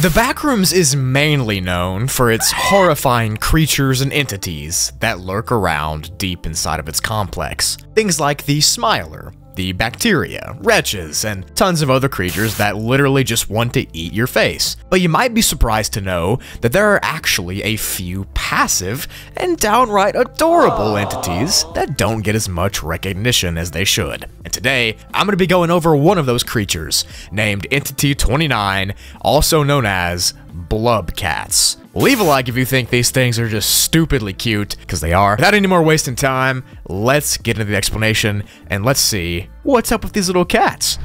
The Backrooms is mainly known for its horrifying creatures and entities that lurk around deep inside of its complex. Things like the Smiler, the bacteria, wretches, and tons of other creatures that literally just want to eat your face. But you might be surprised to know that there are actually a few passive and downright adorable entities that don't get as much recognition as they should. And today, I'm going to be going over one of those creatures, named Entity 29, also known as Blubcats. Leave a like if you think these things are just stupidly cute, because they are. Without any more wasting time, let's get into the explanation, and let's see what's up with these little cats.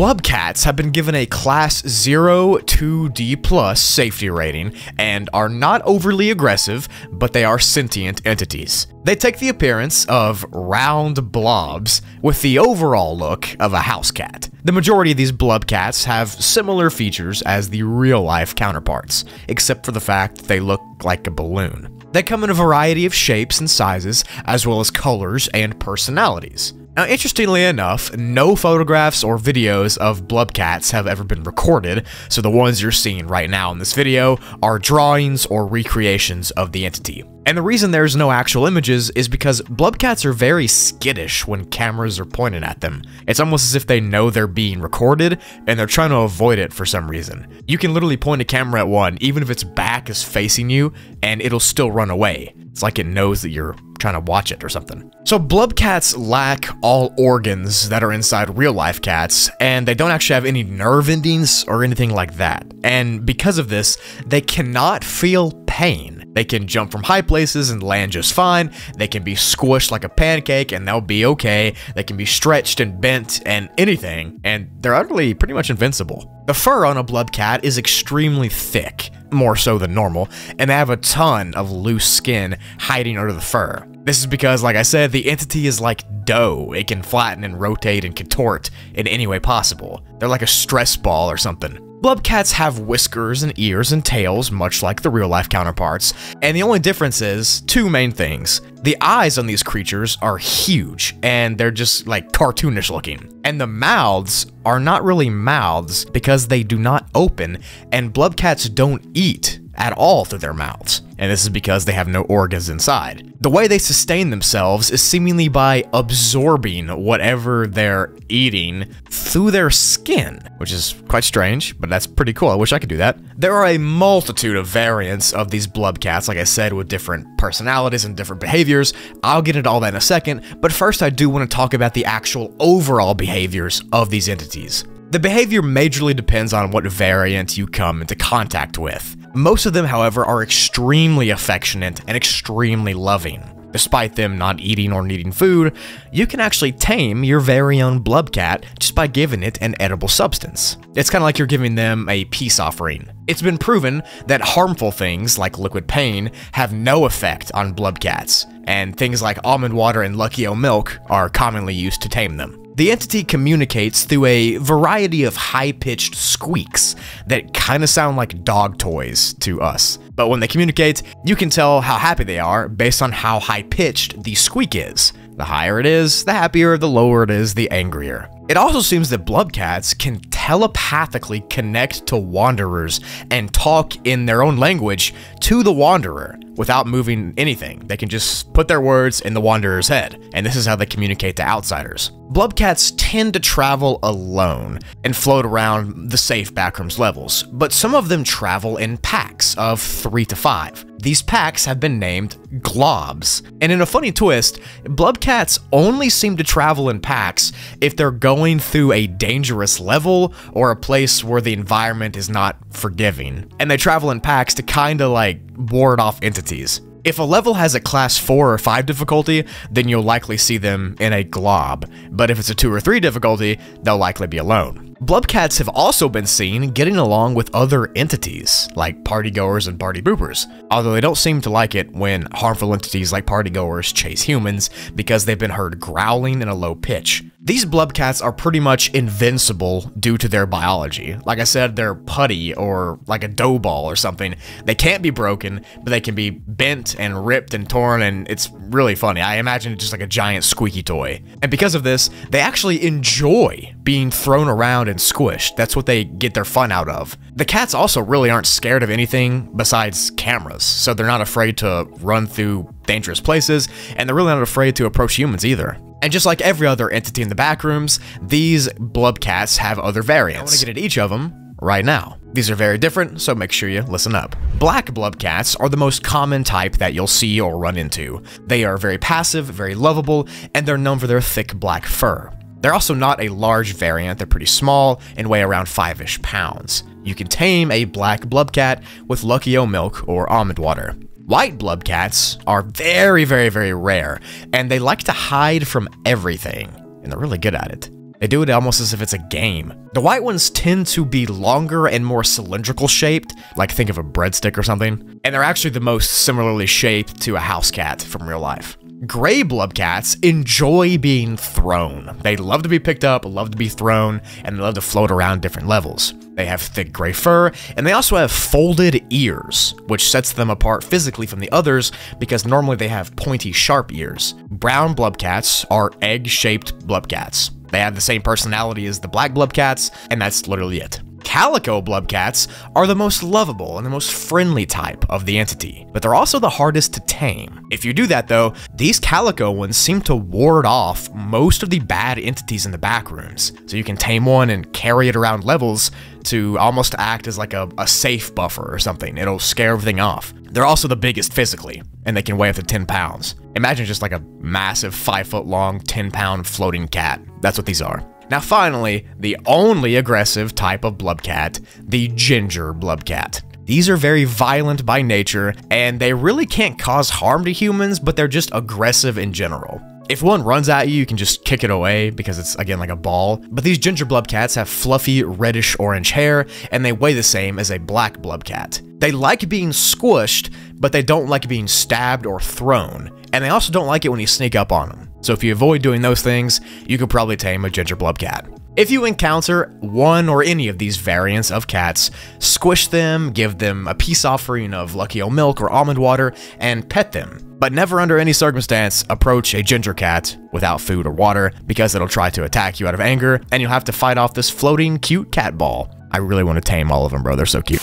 Blubcats have been given a Class 0 to D plus safety rating and are not overly aggressive, but they are sentient entities. They take the appearance of round blobs with the overall look of a house cat. The majority of these blubcats have similar features as the real-life counterparts, except for the fact that they look like a balloon. They come in a variety of shapes and sizes, as well as colors and personalities. Now, interestingly enough, no photographs or videos of blubcats have ever been recorded, so the ones you're seeing right now in this video are drawings or recreations of the entity. And the reason there's no actual images is because blubcats are very skittish when cameras are pointed at them. It's almost as if they know they're being recorded and they're trying to avoid it for some reason. You can literally point a camera at one, even if its back is facing you, and it'll still run away. It's like it knows that you're trying to watch it or something. So blubcats lack all organs that are inside real life cats, and they don't actually have any nerve endings or anything like that. And because of this, they cannot feel pain. They can jump from high places and land just fine. They can be squished like a pancake and they'll be okay. They can be stretched and bent and anything, and they're utterly pretty much invincible. The fur on a blubcat is extremely thick, more so than normal, and they have a ton of loose skin hiding under the fur. This is because, like I said, the entity is like dough. It can flatten and rotate and contort in any way possible. They're like a stress ball or something. Blubcats have whiskers and ears and tails, much like the real-life counterparts, and the only difference is two main things. The eyes on these creatures are huge, and they're just like cartoonish looking. And the mouths are not really mouths because they do not open, and blubcats don't eat at all through their mouths, and this is because they have no organs inside. The way they sustain themselves is seemingly by absorbing whatever they're eating through their skin, which is quite strange, but that's pretty cool. I wish I could do that. There are a multitude of variants of these blubcats, like I said, with different personalities and different behaviors. I'll get into all that in a second, but first I do want to talk about the actual overall behaviors of these entities. The behavior majorly depends on what variant you come into contact with. Most of them, however, are extremely affectionate and extremely loving. Despite them not eating or needing food, you can actually tame your very own blubcat just by giving it an edible substance. It's kind of like you're giving them a peace offering. It's been proven that harmful things like liquid pain have no effect on blubcats, and things like almond water and Lucky O milk are commonly used to tame them. The entity communicates through a variety of high-pitched squeaks that kind of sound like dog toys to us. But when they communicate, you can tell how happy they are based on how high-pitched the squeak is. The higher it is, the happier, the lower it is, the angrier. It also seems that blubcats can telepathically connect to wanderers and talk in their own language to the wanderer without moving anything. They can just put their words in the wanderer's head, and this is how they communicate to outsiders. Blubcats tend to travel alone and float around the safe backrooms levels, but some of them travel in packs of three to five. These packs have been named globs, and in a funny twist, blubcats only seem to travel in packs if they're going through a dangerous level or a place where the environment is not forgiving, and they travel in packs to kinda like ward off entities. If a level has a class 4 or 5 difficulty, then you'll likely see them in a glob, but if it's a 2 or 3 difficulty, they'll likely be alone. Blubcats have also been seen getting along with other entities, like partygoers and party boopers, although they don't seem to like it when harmful entities like partygoers chase humans because they've been heard growling in a low pitch. These blubcats are pretty much invincible due to their biology. Like I said, they're putty or like a dough ball or something. They can't be broken, but they can be bent and ripped and torn, and it's really funny. I imagine it's just like a giant squeaky toy. And because of this, they actually enjoy being thrown around and squished. That's what they get their fun out of. The cats also really aren't scared of anything besides cameras, so they're not afraid to run through dangerous places, and they're really not afraid to approach humans either. And just like every other entity in the backrooms, these blubcats have other variants. I want to get at each of them right now. These are very different, so make sure you listen up. Black blubcats are the most common type that you'll see or run into. They are very passive, very lovable, and they're known for their thick black fur. They're also not a large variant, they're pretty small and weigh around 5-ish pounds. You can tame a black blubcat with Lucky O milk or almond water. White blood blubcats are very, very, very rare, and they like to hide from everything, and they're really good at it. They do it almost as if it's a game. The white ones tend to be longer and more cylindrical shaped, like think of a breadstick or something, and they're actually the most similarly shaped to a house cat from real life. Gray blubcats enjoy being thrown. They love to be picked up, love to be thrown, and they love to float around different levels. They have thick gray fur, and they also have folded ears, which sets them apart physically from the others because normally they have pointy, sharp ears. Brown blubcats are egg-shaped blubcats. They have the same personality as the black blubcats, and that's literally it. Calico blubcats are the most lovable and the most friendly type of the entity, but they're also the hardest to tame. If you do that though, these calico ones seem to ward off most of the bad entities in the backrooms, so you can tame one and carry it around levels to almost act as like a, a safe buffer or something. It'll scare everything off. They're also the biggest physically, and they can weigh up to 10 pounds. Imagine just like a massive 5 foot long, 10 pound floating cat. That's what these are. Now finally, the only aggressive type of blubcat, the ginger blubcat. These are very violent by nature, and they really can't cause harm to humans, but they're just aggressive in general. If one runs at you, you can just kick it away because it's, again, like a ball. But these ginger blubcats have fluffy reddish orange hair, and they weigh the same as a black blubcat. They like being squished, but they don't like being stabbed or thrown, and they also don't like it when you sneak up on them. So if you avoid doing those things, you could probably tame a ginger blub cat. If you encounter one or any of these variants of cats, squish them, give them a peace offering of Lucky O milk or almond water, and pet them. But never under any circumstance approach a ginger cat without food or water because it'll try to attack you out of anger, and you'll have to fight off this floating cute cat ball. I really want to tame all of them, bro. They're so cute.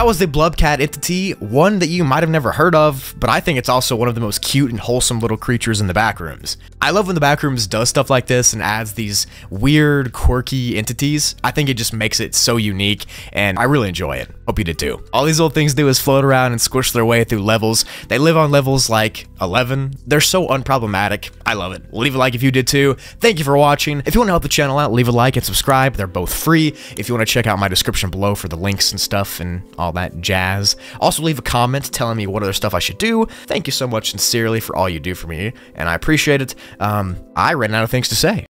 That was the Blubcat entity, one that you might have never heard of, but I think it's also one of the most cute and wholesome little creatures in the backrooms. I love when the backrooms does stuff like this and adds these weird, quirky entities. I think it just makes it so unique, and I really enjoy it. Hope you did too. All these little things do is float around and squish their way through levels. They live on levels like 11. They're so unproblematic. I love it. Leave a like if you did too. Thank you for watching. If you want to help the channel out, leave a like and subscribe. They're both free. If you want to check out my description below for the links and stuff and all that jazz. Also leave a comment telling me what other stuff I should do. Thank you so much sincerely for all you do for me, and I appreciate it. Um, I ran out of things to say.